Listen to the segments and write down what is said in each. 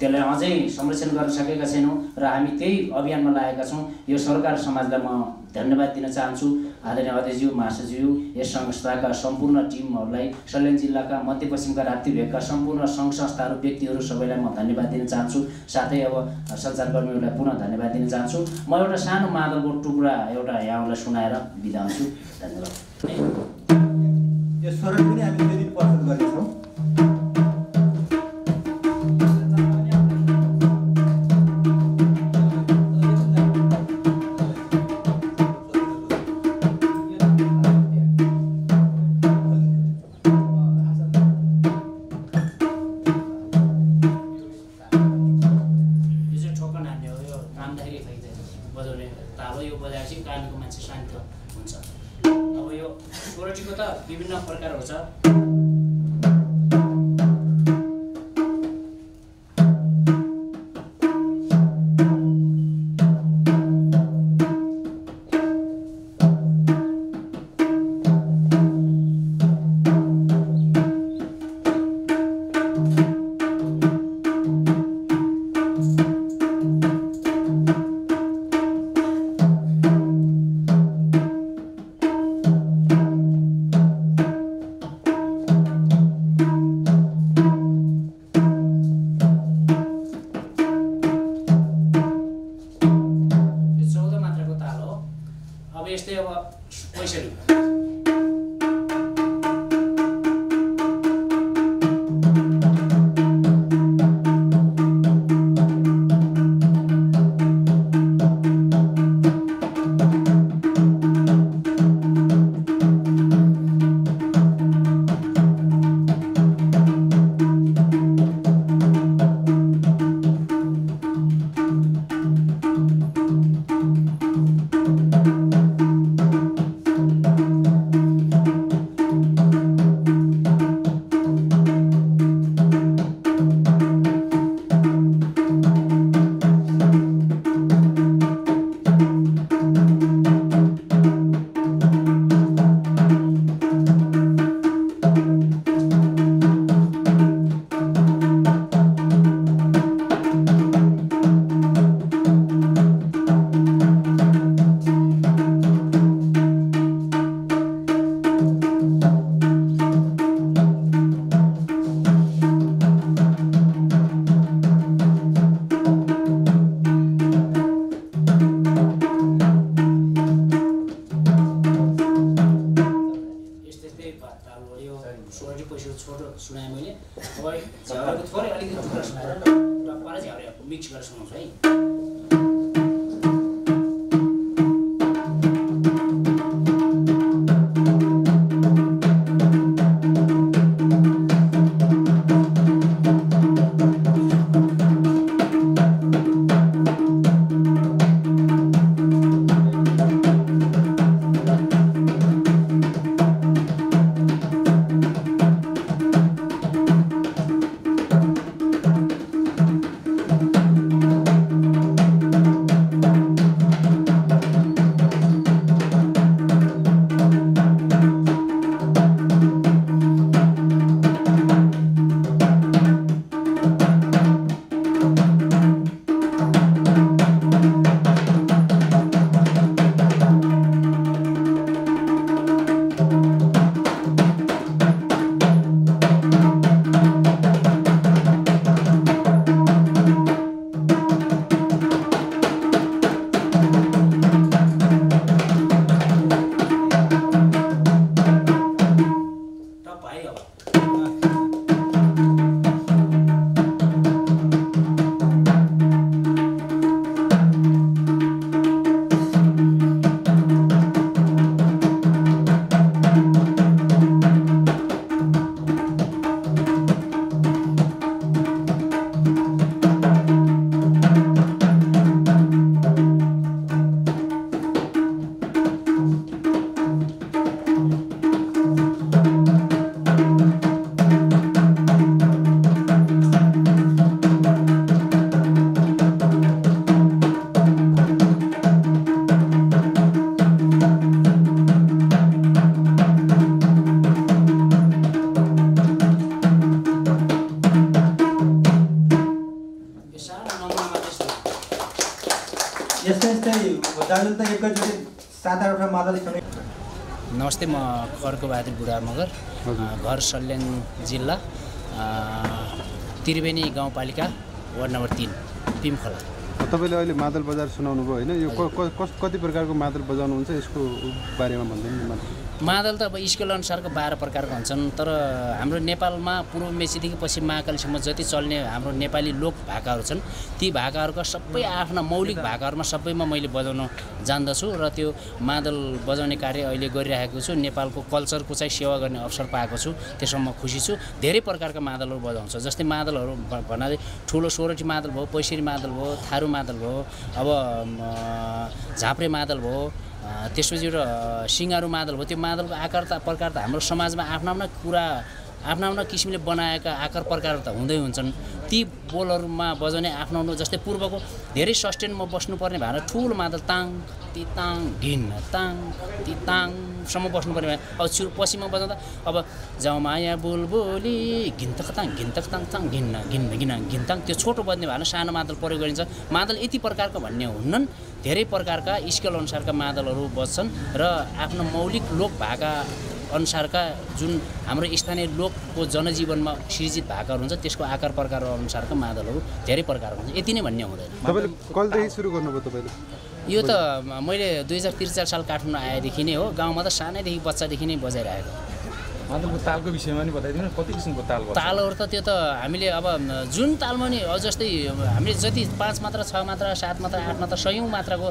त्यसलाई अझै संरक्षण गर्न सकेका छैनौँ र हामी त्यही अभियानमा लागेका छौँ। यो सरकार समाजलाई म धन्यवाद दिन चाहन्छु। आदरणीय अध्यक्षज्यू महासचिवज्यू यस संस्थाका सम्पूर्ण टिमहरूलाई सल्यान जिल्लाका मध्यपश्चिमका राप्ती भेगका सम्पूर्ण सङ्घ संस्थाहरू व्यक्तिहरू सबैलाई म धन्यवाद दिन चाहन्छु। साथै अब सञ्चारकर्मीहरूलाई पुनः धन्यवाद दिन चाहन्छु। म एउटा सानो मादलको टुक्रा एउटा यहाँलाई सुनाएर बिदा हुन्छु। धन्यवाद। प्रकार हुन्छ नमस्ते म खड्कबहादुर बुढा मगर घर सल्यान जिल्ला त्रिवेणी गाउँपालिका वार्ड नम्बर तिन पिमखोला तपाईँले अहिले मादल बजार सुनाउनु भयो होइन यो कति प्रकारको मादल बजाउनुहुन्छ यसको बारेमा भनिदिनु न मलाई। मादल त अब स्केल अनुसारको बाह्र प्रकारका हुन्छन् तर हाम्रो नेपालमा पूर्व मेचीदेखि पश्चिम महाकालीसम्म जति चल्ने हाम्रो नेपाली लोक भाकाहरू छन् ती भाकाहरूका सबै आफ्ना मौलिक भाकाहरूमा सबैमा मैले बजाउन जान्दछु र त्यो मादल बजाउने कार्य अहिले गरिरहेको छु। नेपालको कल्चरको चाहिँ सेवा गर्ने अवसर पाएको छु त्यसमा म खुसी छु। धेरै प्रकारका मादलहरू बजाउँछ जस्तै मादलहरू भन्नाले ठुलो सोरठी मादल भयो पैसरी मादल भयो थारू मादल भयो अब झाँप्रे मादल भयो त्यसपछि एउटा सिङ्गारू मादल भयो त्यो मादलको आकार त प्रकार त हाम्रो समाजमा आफ्ना आफ्ना कुरा आफ्ना आफ्ना किसिमले बनाएका आकार प्रकार त हुँदै हुन्छन्। ती बोलहरूमा बजाउने आफ्नो आफ्नो जस्तै पूर्वको धेरै सस्टेनमा बस्नुपर्ने भएर ठुलो मादल ताङ ती ताङ घिन ताङ ती ताङसम्म बस्नुपर्ने भए अब सुरु पश्चिममा बजाउँदा अब जाउँ माया बुलबुली घिन्तक ताङ घिन्तक ताङ ताङ घिन्न घिन्न घिन घिन्ताङ त्यो छोटो बज्ने भएर सानो मादल प्रयोग गरिन्छ। मादल यति प्रकारको भन्ने हुन्नन् धेरै प्रकारका स्केल अनुसारका मादलहरू बज्छन् र आफ्नो मौलिक लोक भाका अनुसारका जुन हाम्रो स्थानीय लोकको जनजीवनमा सृजित भाकाहरू हुन्छ त्यसको आकार प्रकार अनुसारका मादलहरू धेरै प्रकारको हुन्छ। यति नै भन्ने हुँदैन। कहिलेदेखि सुरु गर्नुभयो तपाईँले? यो त मैले दुई हजार त्रिचार साल काठमाडौँ आएदेखि नै हो। गाउँमा त सानैदेखि बच्चादेखि नै बजाइरहेको। तालको विषयमा नि बताइदिनु कति किसिमको ताल तालहरू त त्यो त हामीले अब जुन तालमा नि जस्तै हामीले जति पाँच मात्रा छ मात्रा सात मात्रा आठ मात्रा सयौँ मात्राको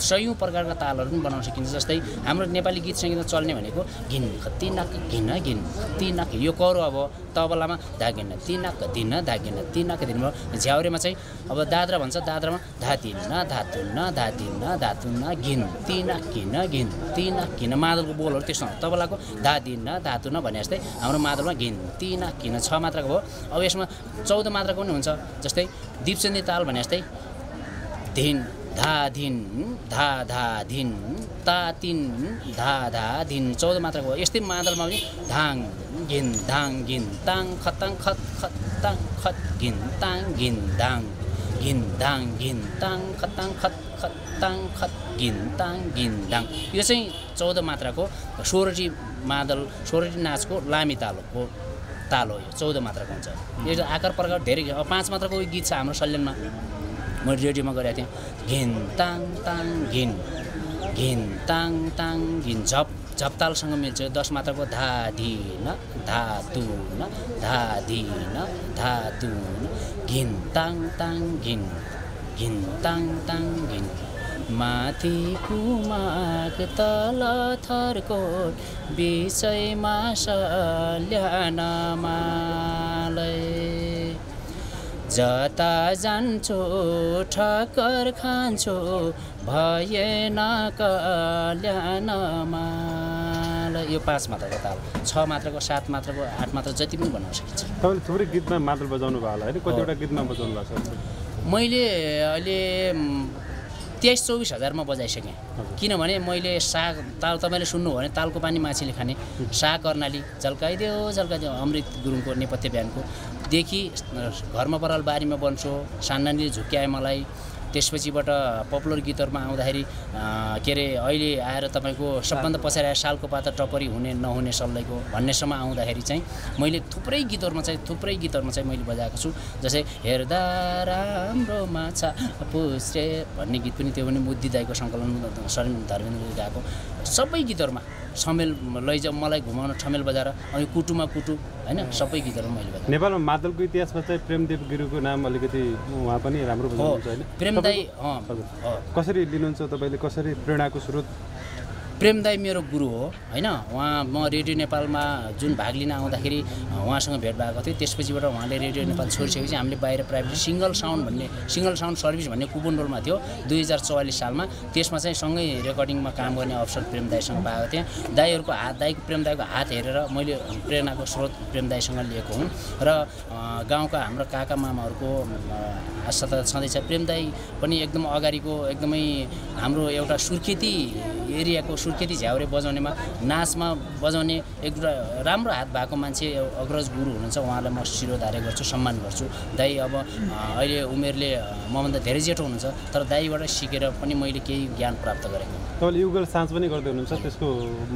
सयौँ प्रकारका तालहरू पनि बनाउन सकिन्छ। जस्तै हाम्रो नेपाली गीत सङ्गीतमा चल्ने भनेको घिन खत्ती नाक घिन घिन खत्ती नाक। यो करो अब तबलामा धागिन तिनाक दिन धागिन तिनाक दिन झ्याउरेमा चाहिँ अब दाद्रा भन्छ दाद्रामा धातिन्न धातुन्न धातिन्न धातुन्न घिन तिना घिन घिन तिना घिन। मादलको बोलहरू त्यस्तो तबलाको धादिन्न धातुन्न भने जस्तै हाम्रो मादलमा घिन तिना घिन छ मात्राको भयो। अब यसमा चौध मात्राको पनि हुन्छ? जस्तै दिपचन्दी ताल भने जस्तै धिन धा धिन धा धा धिन ता तिन धा धा धिन चौध मात्राको भयो। यस्तै मादलमा पनि धाङ घिन धाङ घिन ताङ खताङ खत खत ताङ खत घिन ताङ घिन धाङ घिन धाङ घिन ताङ खताङ खत खत ताङ खत घिन ताङ घिन धाङ। यो चाहिँ चौध मात्राको सोरठी मादल सोरठी नाचको लामी तालको ताल हो यो चौध मात्राको हुन्छ। यो आकार प्रकार धेरै अब पाँच मात्राको गीत छ हाम्रो सल्यानमा। मैले रेडियोमा गरेको थिएँ। घिन ताङ ताङ घिन। घिन ताङ ताङ घिन। झप झपतालसँग मिल्छ दस मात्राको धा धी न धा तु न धा धी न धा तु न। घिन ताङ ताङ घिन। घिन ताङ ताङ घिन। माथि कुमाक तल थरकोट बिचैमा सल्यान मालै जता जान्छु ठक्कर खान्छु भएन कल्याणमा ल यो पाँच मात्राको ताल छ मात्राको सात मात्राको आठ मात्रा जति पनि बनाउन सकिन्छ। तपाईँले थुप्रै गीतमा मादल बजाउनु भयो होला होइन? कतिवटा गीतमा बजाउनु भएको छ? मैले अहिले तेइस चौबिस हजारमा बजाइसकेँ किनभने मैले साग ताल तपाईँले सुन्नुभयो भने तालको पानी माछीले खाने साग कर्णाली झल्काइदियो झल्काइदियो अमृत गुरुङको नेपथ्य बिहानको। देखि घरमा पराल बारीमा बन्छु सान्नानीले झुक्क्याए मलाई त्यसपछिबाट पपुलर गीतहरूमा आउँदाखेरि के अरे अहिले आएर तपाईँको सबभन्दा पछाडि आएर सालको पाता टपरी हुने नहुने सल्लाहको भन्नेसम्म आउँदाखेरि चाहिँ मैले थुप्रै गीतहरूमा चाहिँ थुप्रै गीतहरूमा चाहिँ मैले बजाएको छु जस्तै हेर्दा राम्रो माछा पुस्रे भन्ने गीत पनि त्यो पनि मुद्दी दाईको सङ्कलन शरण धर्मेन्द्रले गाएको सबै गीतहरूमा समेल लैजाऊ मलाई घुमाउन ठमेल बजाएर अनि कुटुमा कुटु होइन? सबै गीतहरू मैले बजाएँ नेपालमा मादलको इतिहासमा चाहिँ प्रेमदेव गिरुको नाम अलिकति उहाँ पनि राम्रो हो बजाउनुहुन्छ होइन? प्रेम दाई अँ हजुर। हो। कसरी लिनुहुन्छ तपाईँले? कसरी प्रेरणाको स्रोत प्रेम दाई मेरो गुरु हो होइन? उहाँ म रेडियो नेपालमा जुन भाग लिन आउँदाखेरि उहाँसँग भेट भएको थियो त्यसपछिबाट उहाँले रेडियो नेपाल छोडिसकेपछि हामीले बाहिर प्राइभेट सिङ्गल साउन्ड भन्ने सिङ्गल साउन्ड सर्भिस भन्ने कुपनडोलमा थियो दुई हजार चौवालिस सालमा। त्यसमा चाहिँ सँगै रेकर्डिङमा काम गर्ने अवसर प्रेम दाईसँग पाएको थिएँ। दाईहरूको हात दाईको प्रेम दाईको हात हेरेर मैले प्रेरणाको स्रोत प्रेम दाईसँग लिएको हुँ। र गाउँका हाम्रो काका मामाहरूको आशा छँदैछ। प्रेम दाई पनि एकदम अगाडिको एकदमै हाम्रो एउटा सुर्खेती एरियाको सुर्खेती झ्याउरे बजाउनेमा नाचमा बजाउने एउटा राम्रो हात भएको मान्छे अग्रज गुरु हुनुहुन्छ। उहाँलाई म शिरोधार्य गर्छु सम्मान गर्छु। दाई अब अहिले उमेरले मभन्दा धेरै जेठो हुनुहुन्छ तर दाईबाट सिकेर पनि मैले केही ज्ञान प्राप्त गरेको तपाईँले युगल साँझ पनि गर्दै हुनुहुन्छ त्यसको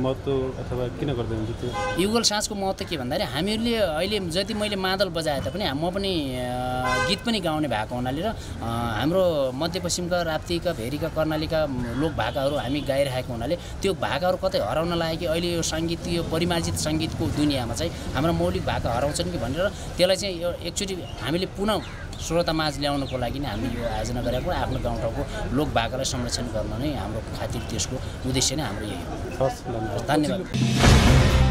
महत्त्व अथवा किन गर्दै हुनुहुन्छ त्यो? युगल साँझको महत्त्व के भन्दाखेरि हामीहरूले अहिले जति मैले मादल बजाए तापनि म पनि गीत पनि गाउने भएको हुनाले र हाम्रो मध्यपश्चिमका राप्तीका भेरीका कर्णालीका लोक भाकाहरू हामी गाइरहेको हुनाले त्यो भाकाहरू कतै हराउन लाग्यो कि अहिले यो सङ्गीत यो परिमार्जित सङ्गीतको दुनियाँमा चाहिँ हाम्रो मौलिक भाका हराउँछन् कि भनेर त्यसलाई चाहिँ यो एकचोटि हामीले पुनः श्रोतामाझ ल्याउनको लागि नै हामीले यो आयोजना गरेको आफ्नो गाउँठाउँको लोक भाकालाई संरक्षण गर्न नै हाम्रो खातिर त्यसको उद्देश्य नै हाम्रो यही हो। धन्यवाद।